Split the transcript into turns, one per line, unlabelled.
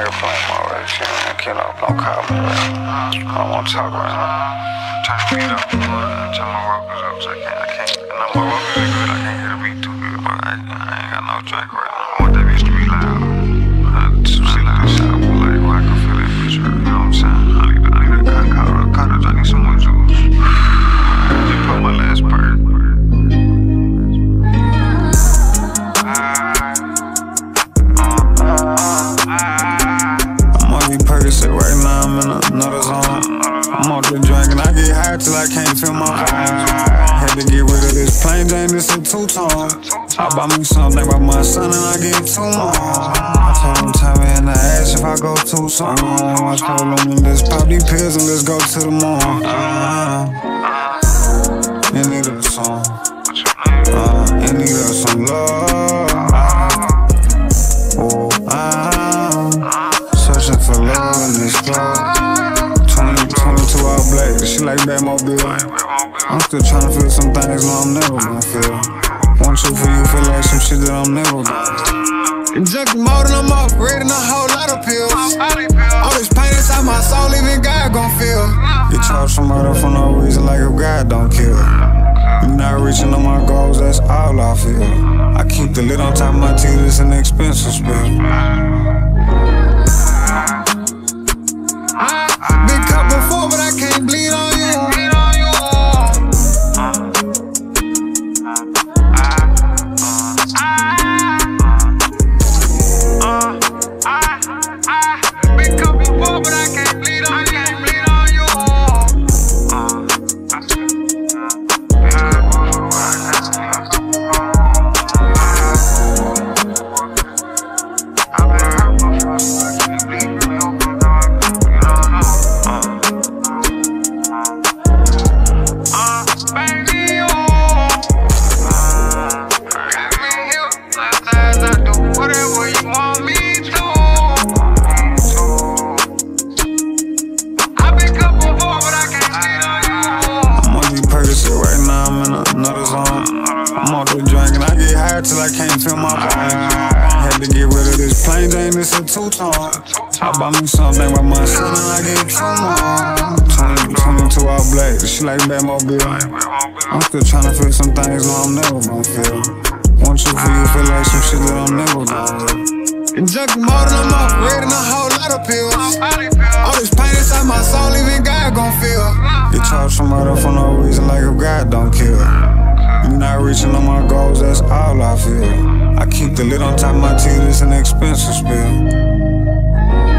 airplane mode. Man, kid up, don't call me. I don't want to talk right now. Trying to beat up, tell my workers up, so I can't, I can't. And my workers are good, I can't hear the beat too good, but I, I ain't got no track right now. I get high till I can't feel my eyes. Had to get rid of this plain Jane, this a two-tone. I bought me something about my son and I get two more. I told him, tell me in the ass if I go too soon. I told him, let's pop these pills and let's go to the moon. Uh, in need of a song. Uh, in need of some love. Oh, I'm searching for love in this club. 20, 22 all black, she like Batmobile. I'm still trying to feel some things, no, I'm never gonna feel. One, two for you, feel like some shit that I'm never gonna. In junkie mode and I'm upgrading a whole lot of pills. All this pain inside my soul, even God gon' feel. You charge somebody for no reason, like if God don't kill. You not reaching on my goals, that's all I feel. I keep the lid on top of my teeth, it's an expensive spill. Till my body. Had to get rid of this plain Jane, this a two-tone. I bought me something with my son and I get two more. 20, 22 all black, she like Batmobile. I'm still trying to feel some things, no, I'm never gonna feel. Want you for you, feel like some shit that I'm never gonna do. In junkie mode and I'm upgrading a whole lot of pills. All this pain inside my soul, even God gon' feel. You charge somebody for no reason, Can live on top of my teeth, it's an expensive bill.